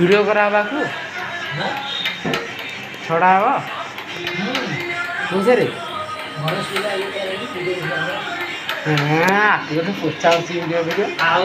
video করা হবাকু ছড়া হব বুঝে হ্যাঁ আপনি তো পচাচ্ছি ভিডিও ভিডিও আও